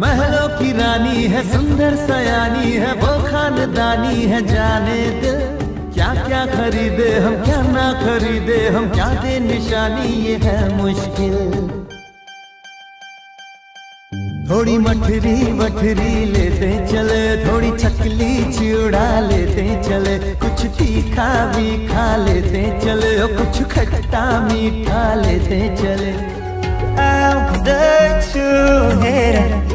महलों की रानी है, सुंदर सयानी है, वो खानदानी है, जाने दिल क्या क्या खरीदे हम, क्या ना खरीदे हम, क्या दे निशानी, ये है मुश्किल। थोड़ी मठरी मठरी लेते चले, थोड़ी चकली चिड़ा लेते चले, कुछ तीखा भी खा लेते चले, और कुछ खट्टा मीठा लेते चले।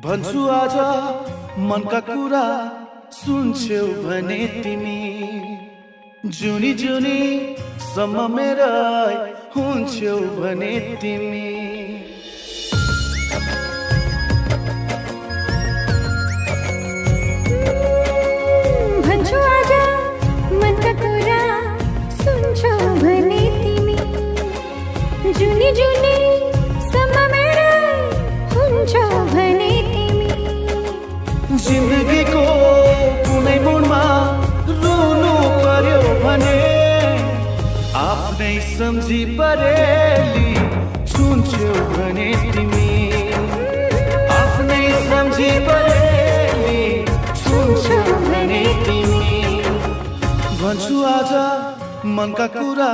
भन्छु आज मनका कुरा सुन्छौ भने तिमी। जुनी जुनी सम्म मेरा हुन्छौ भने तिमी आज मनका कुरा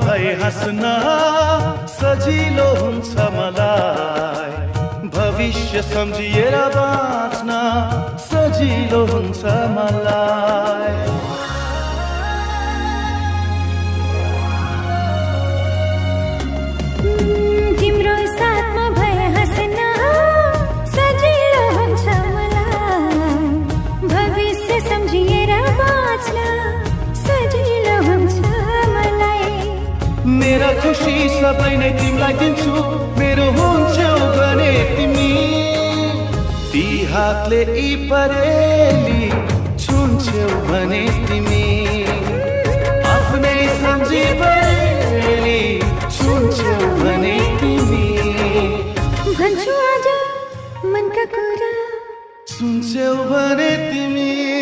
भए हाँस्न सजिलो हुन्छ मलाई। भविष्य सम्झिएर बाँच्न सजिलो हुन्छ मलाई। खुसी सबै नै तिमीलाई दिन्छु। मेरो हुन्छौ भने तिमी। ती हातले यी परेली छुन्छौ भने तिमी। आफ्नै सम्झी परेली छुन्छौ भने तिमी। भन्छु आज मनका कुरा। सुन्छौ भने तिमी तिमी।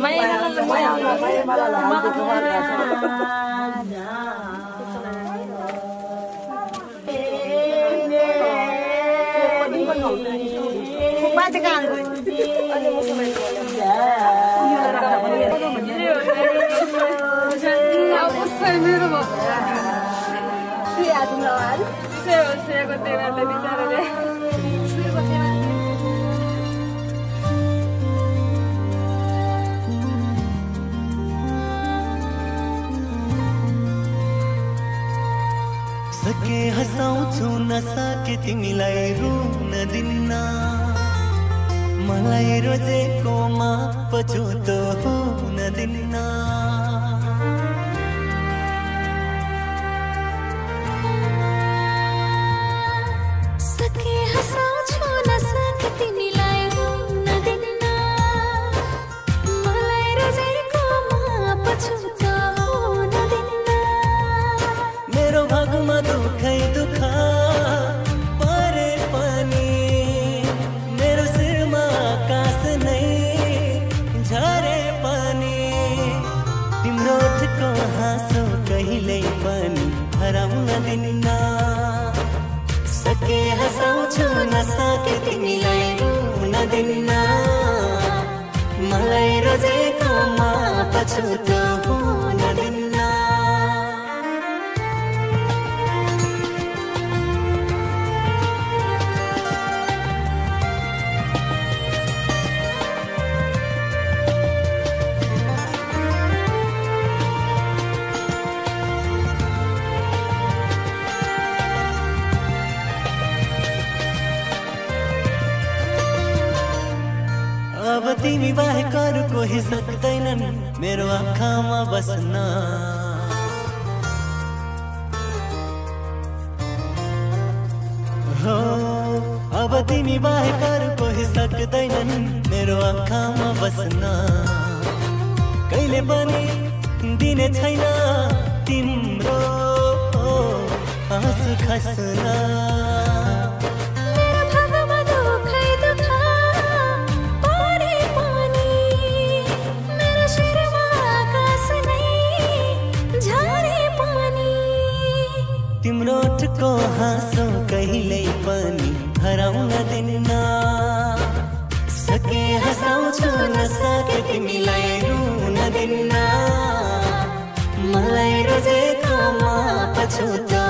May malalaman. May malalaman. Kumatagal. Ano mo sa may Sì, ad un lawan. Sì, ho segnato te per la bizzarra. सके हँसाउँछु नसके तिमीलाई रुन दिन्न। मलाई रोजेकोमा पछुतो हुन दिन्न। भागमा दुखै परे पनि मेरो शिरमा आकाश नै झरे पनि। तिम्रो ओठको हाँसो कहिल्यै पनि हराउन दिन्न सके हँसाउँछु नसके तिमीलाई रुन दिन्न मलाई रोजेकोमा पछुतो तिमी बाहेक अरू कोही सक्दैनन् मेरो आँखामा बस्न। अब तिमी बाहेक अरू कोही सक्दैनन् मेरो आँखामा बस्न। कहिले पनि दिने छैन तिम्रो आँसु खस्न। ओठको हाँसो कहिल्यै पनि हराउन दिन्न। सके हँसाउँछु नसके तिमीलाई रुन दिन्न। मलाई रोजेकोमा पछुतो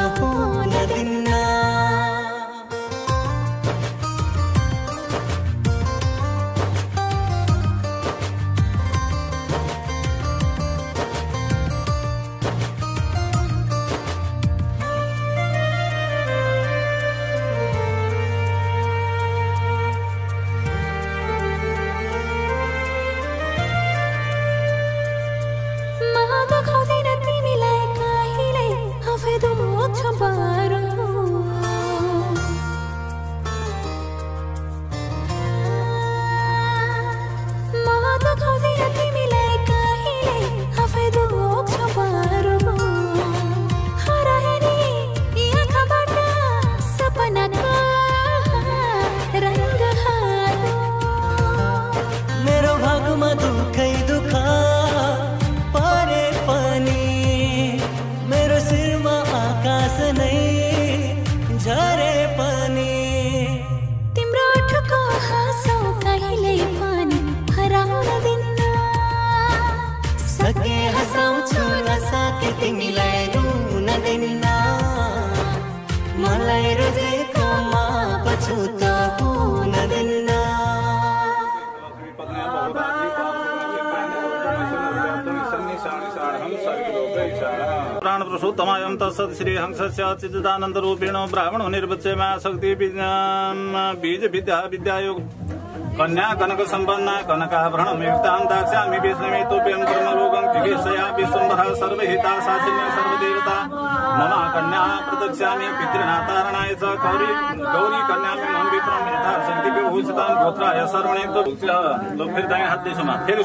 तत्सत् श्री हंसस्य चिदानन्द रूपेण ब्राह्मणो निर्वच्यमा शक्ति बीज विद्या विद्यायोग कन्या कनक सम्पन्ना कनकाभरणं युक्तां दास्यामि विष्णवे तुभ्यं कर्मलोकं जिगेशया विश्वम्भरा सर्वहिता साचिन्य सर्वदेवता। मम कन्या प्रदक्ष्यामि पितृनातारणाय च गौरी गौरी कन्यामि मम विप्रम यथा शक्ति विभूषितां गोत्राय सर्वणे हात फेरि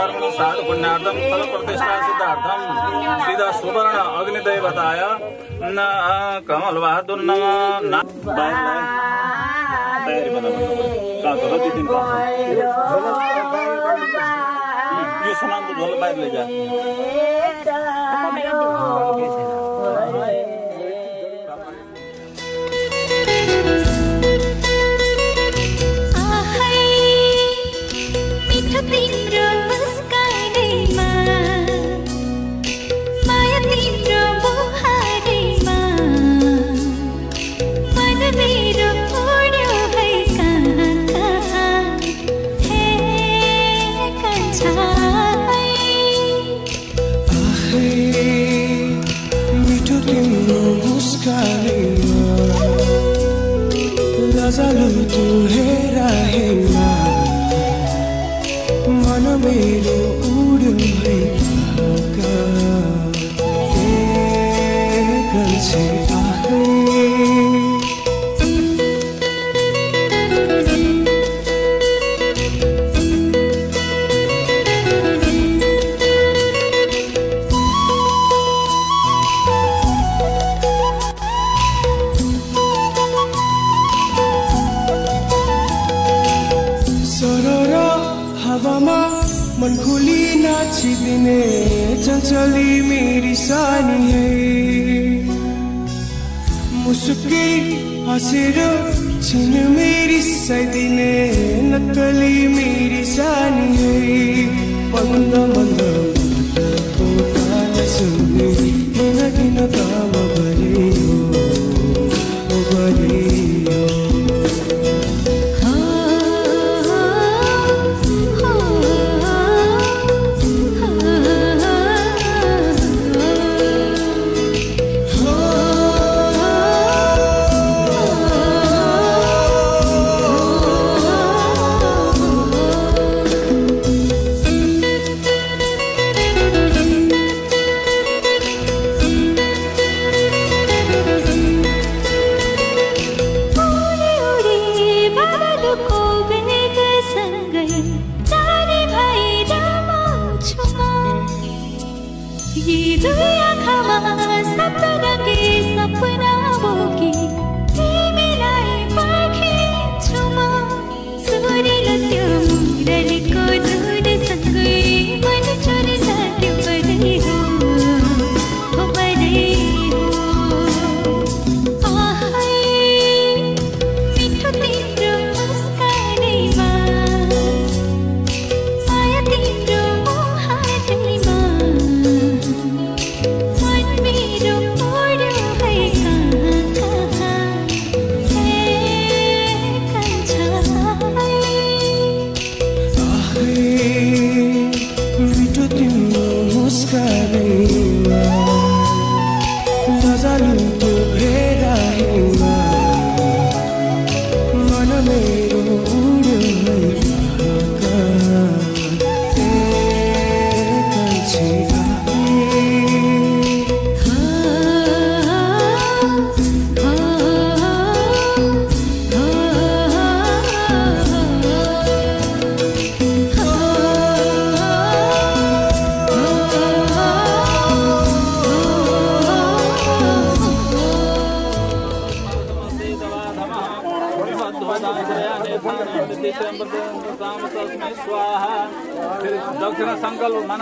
कर्म साधु पुण्यार्थम फल प्रतिष्ठा सिद्धार्थम सीधा सुवर्ण अग्निदैवताय। न कमल बहादुर नम यो बाहिर लैजा हाँसेर छिन मेरी साइदिने नक्कली मेरी सानी है मन्द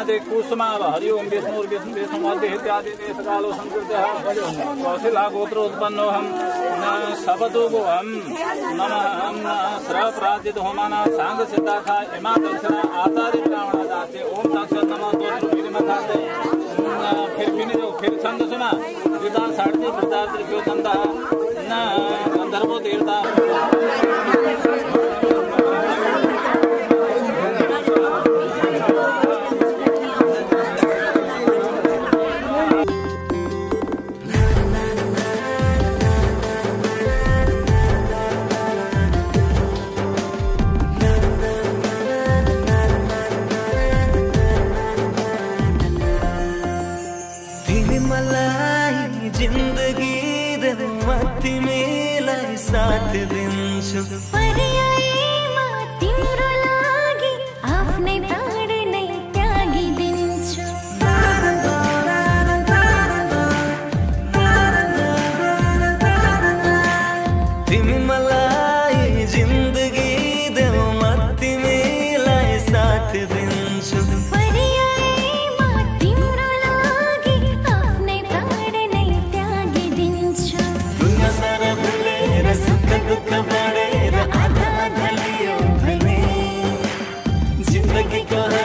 राधे कुसुमाव विष्णु विष्णु विष्णुमते इत्यादि देश कालो संकृत कौशिला गोत्रोत्पन्नो हम, न नम हम स्रप्राजित होमाना सांग सिद्धा था इमा दक्षरा आचार्य ब्राह्मण दाते ओम दक्षर नम दो फिर भी नहीं फिर छंद सुना, विदान साढ़े प्रताप त्रिप्यो छंदा न गंधर्वो देवता। 一个。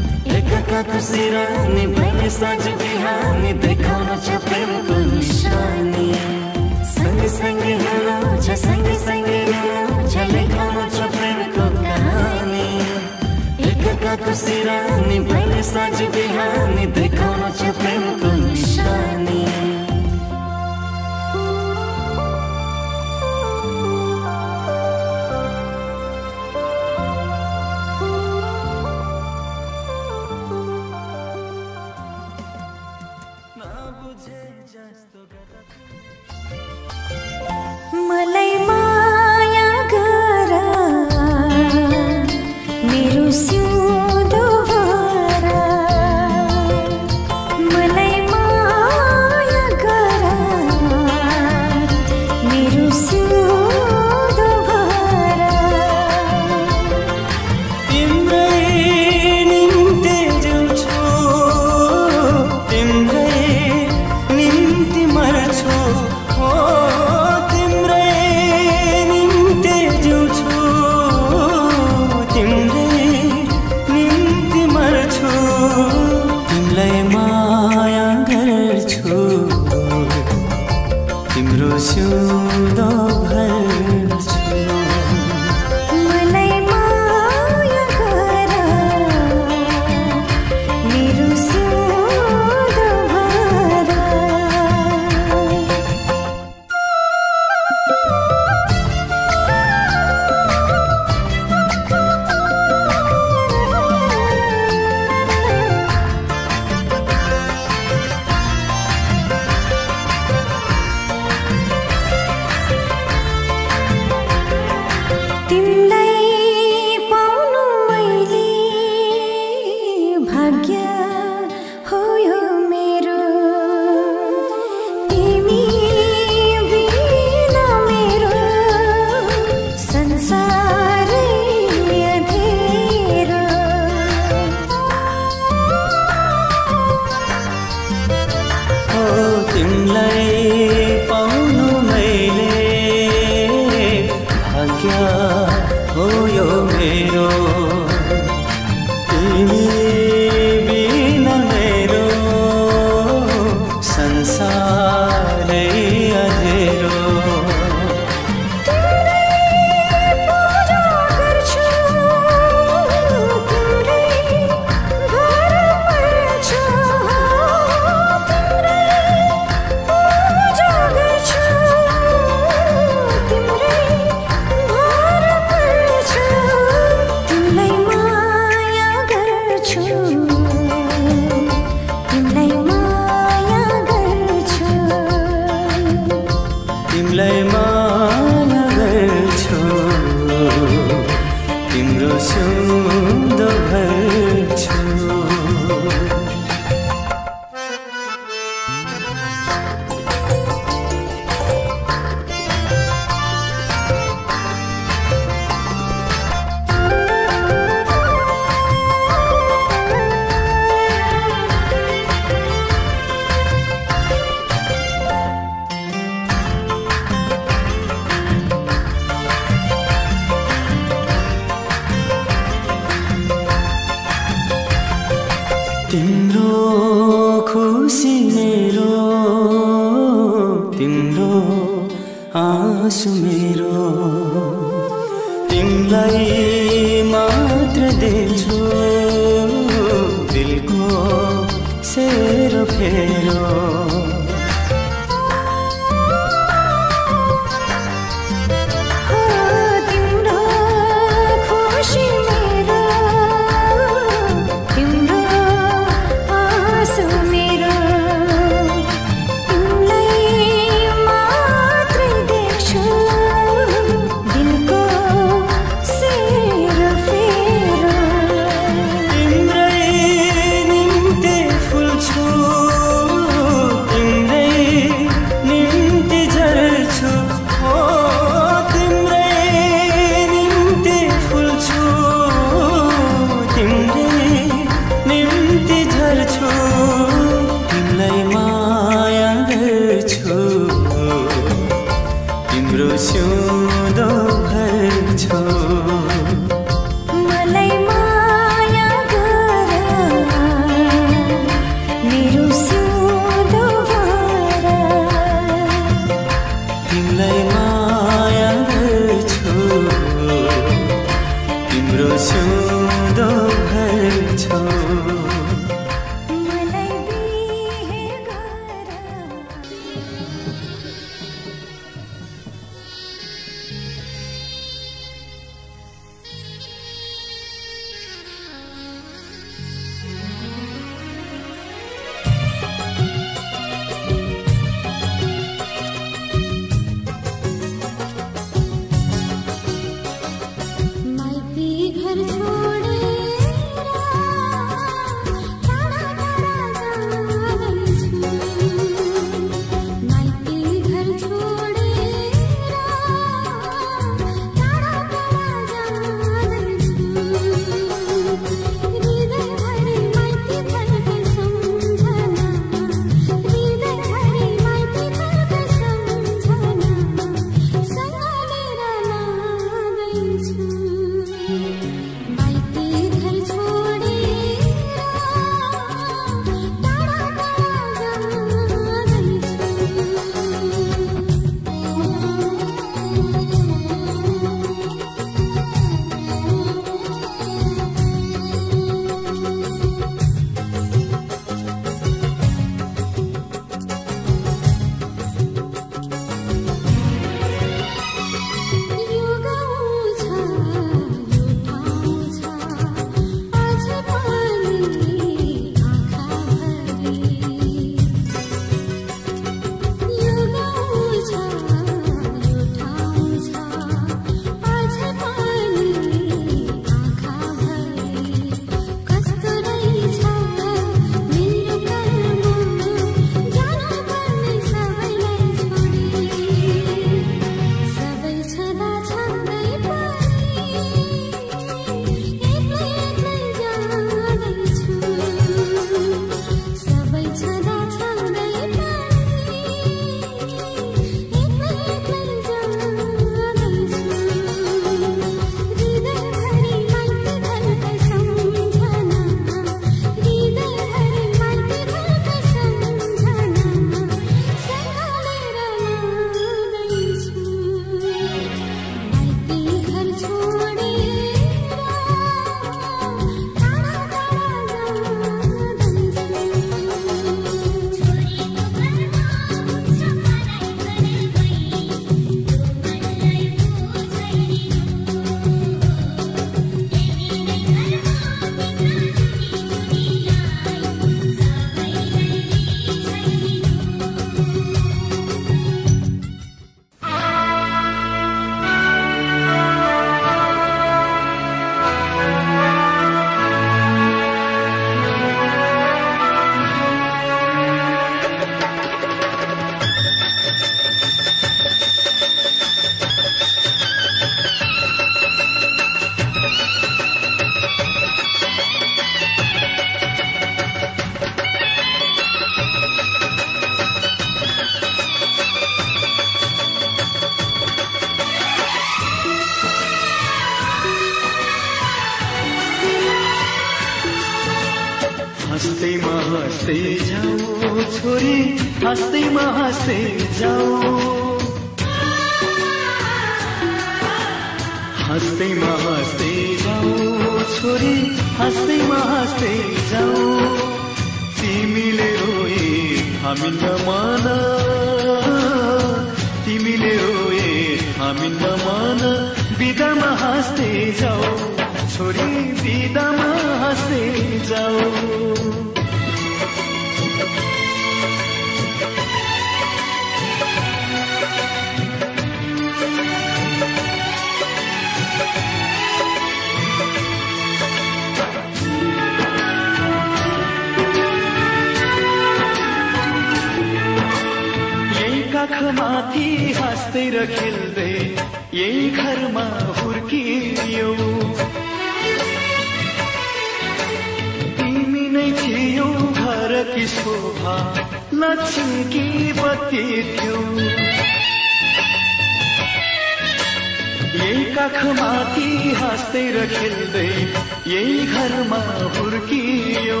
घरमा हुर्कियो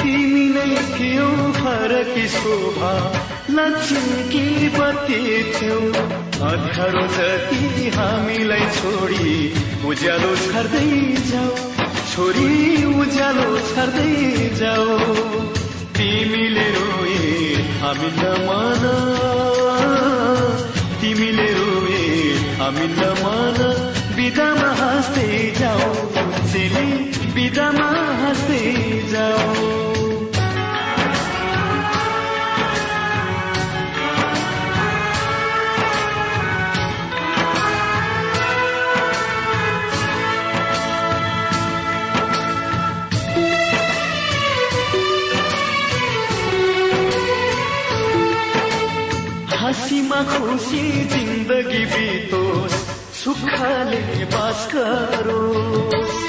तिमी नै थियौ फरकी शोभा लक्ष्मी कि बत्ती थियौ। अध्यारो जति हामीलाई छोडी उज्यालो छर्दै जाऊ छोरी उज्यालो छर्दै जाऊ। तिमीले रोए हामी नमान तिमीले रोए हामी नमान। बिदामा हाँस्दै जाऊ चेली बिदामा हाँस्दै जाऊ हाँसीमा खुसी जिन्दगी बितोस् सुखले बास गरोस्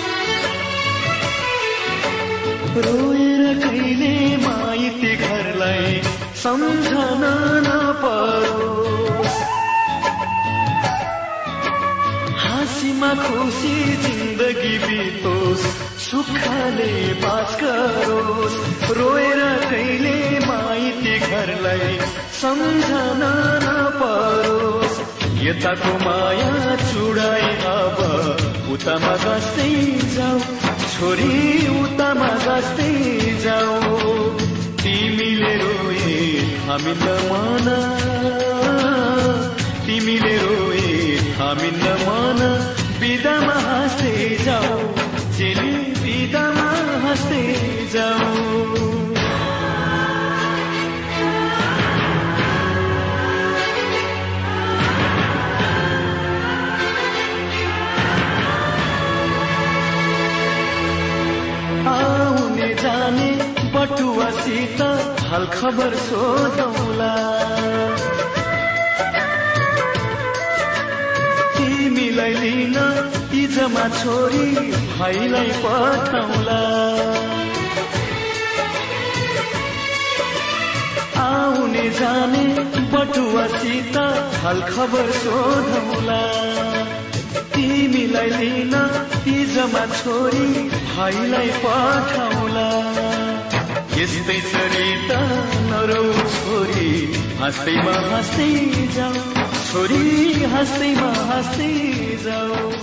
रोएर कहिले माइती घरलाई सम्झना नपरोस्। हाँसीमा खुसी जिन्दगी बितोस् सुखले बास गरोस्। रोएर कहिले माइती घरलाई सम्झना नपरोस्। यताको माया चुडाई अब उतामा गाँस्दै जाऊ। छोरी उतामा गाँस्दै जाऊ तिमीले रोए हामी नमान। तिमीले रोए हामी नमान। बिदामा हाँस्दै जाऊ चेली बिदामा हाँस्दै जाऊ हाल खबर सोधौला तिमीलाई लिन इजमा छोरी भाइलाई पठाउला। आउने जाने बटुवासित हाल खबर सोधौला तिमीलाई लिन तिजमा छोरी भाइलाई पठाउला। यस्तै सरिता नरौ छोरी। हाँस्दैमा हाँस्दै जाऊ। छोरी हाँस्दैमा हाँस्दै जाऊ।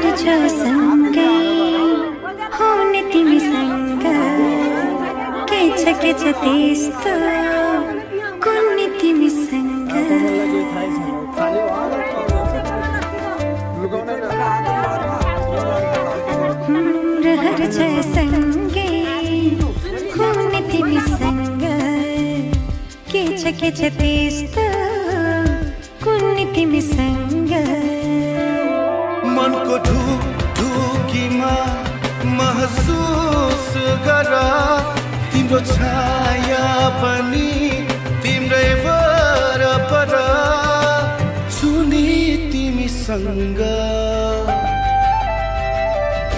रहर छ सँगै। हुने तिमीसँग के छ के छ त्यस्तो कुन्नी तिमीसँग रहर छ सँगै कुन्नी तिमीसँग के छ के छ त्यस्तो महसुस गर। तिम्रो छाया पनि तिम्रै वरपर सुनि तिमीसँग।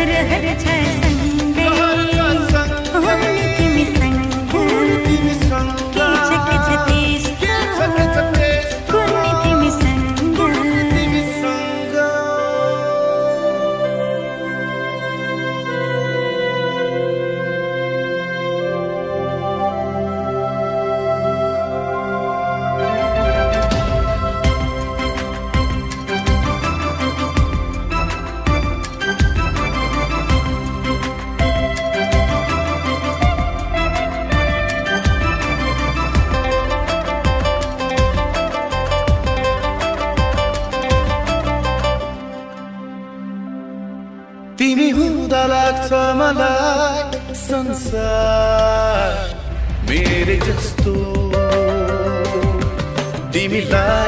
रहर छ सँगै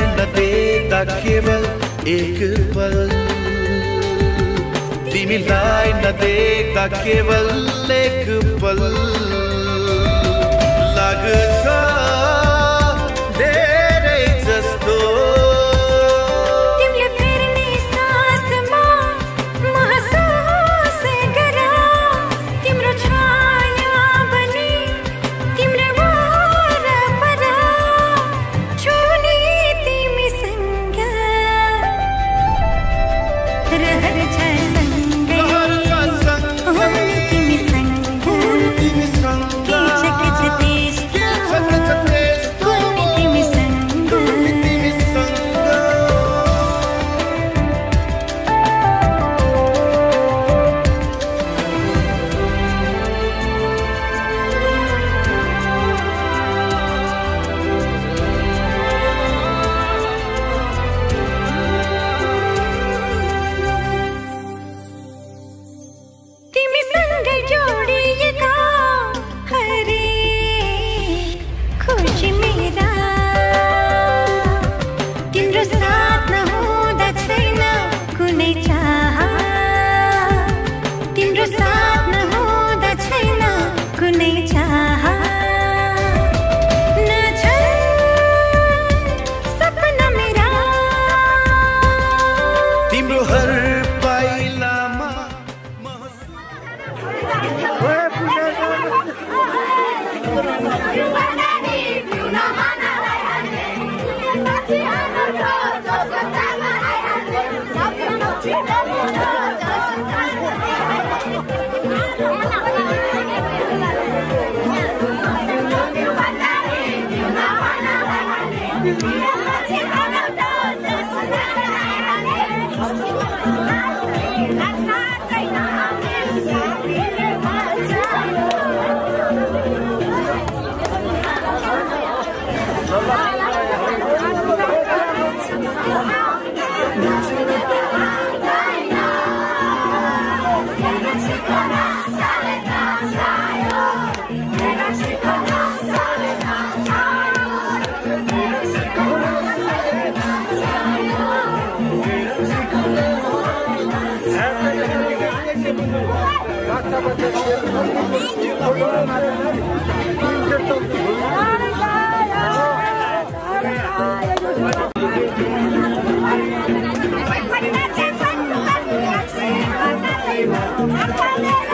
தீமிழ்ந்தாய் தக்கிவள் ஏகுவள் தீமிழ்ந்தாய் தக்கிவள் ஏகுவள் லகுசா I'm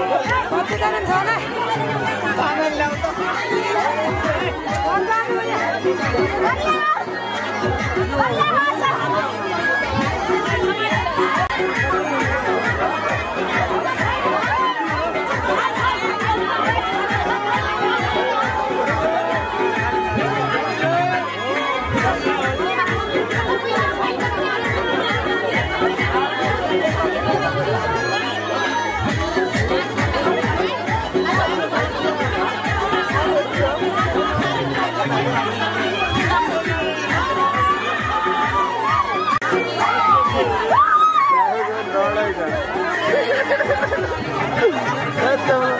कतिजना छ होला ल्याउँछ やった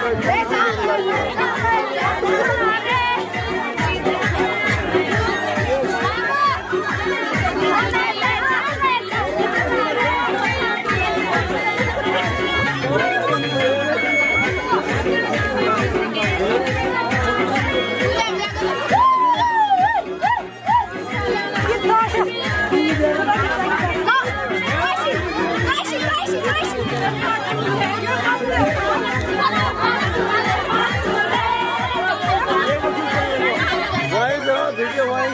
Video-wise,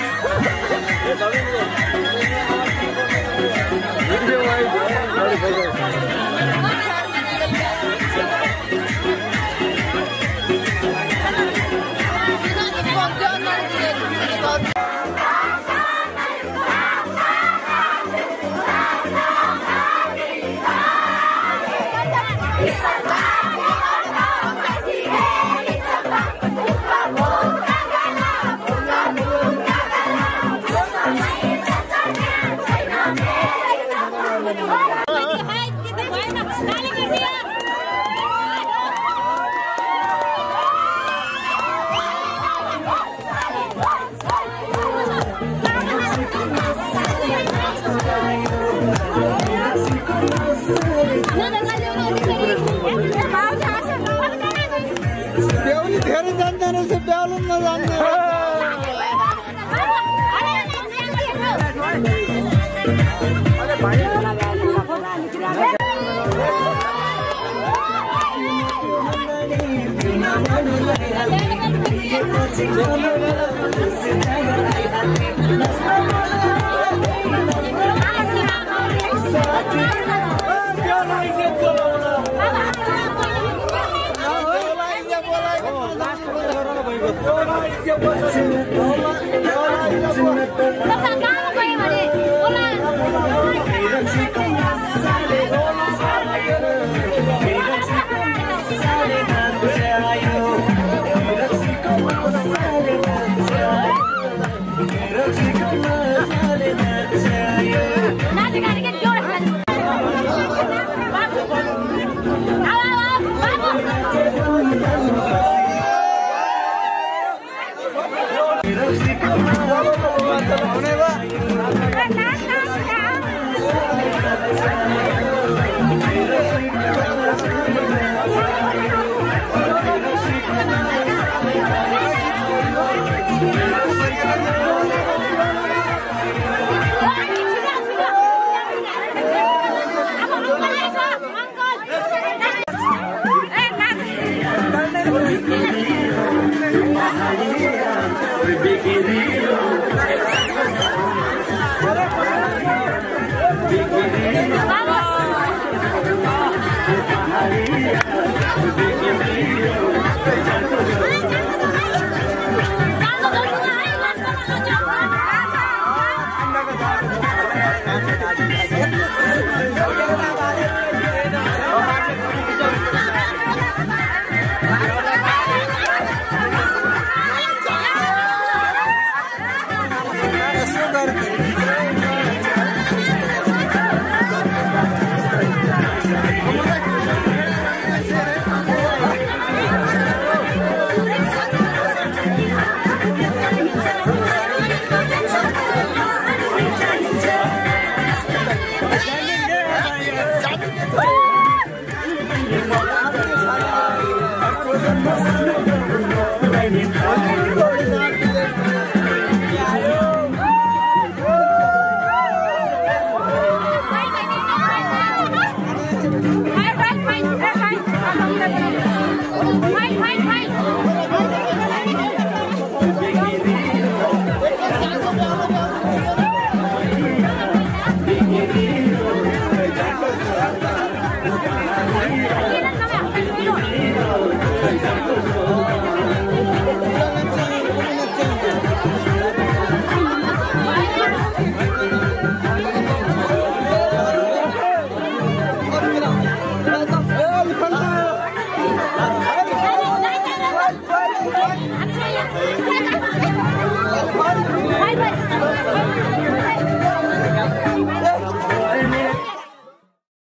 Hallelujah. नाच गाडी Hallelujah.